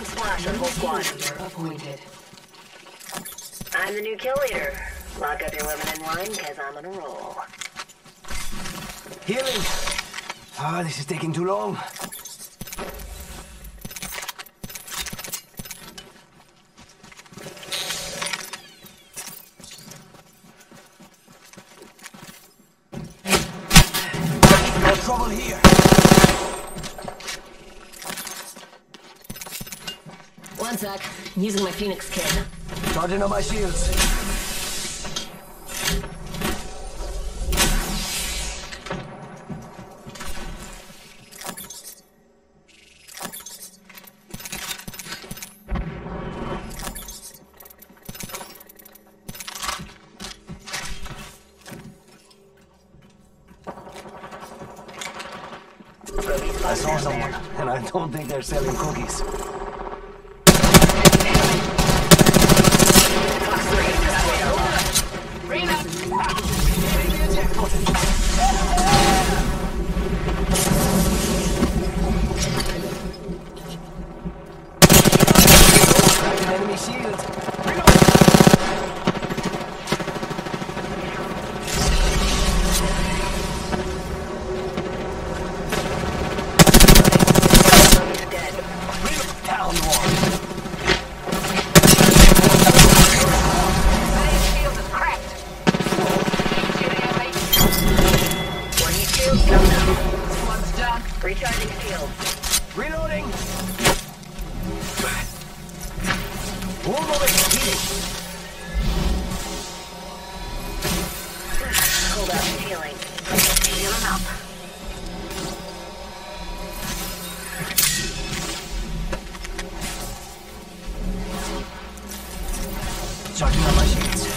Confirmed splash on whole squad. appointed. I'm the new kill leader. Lock up your women and wine, cause I'm on a roll. Healing. Ah, this is taking too long. Trouble here. One sec. I'm Using my Phoenix kit. Charging up my shields. I saw someone, and I don't think they're selling cookies. Recharging shield. Moment. Healing. Hold up, healing. Healing up. Charging up my shield.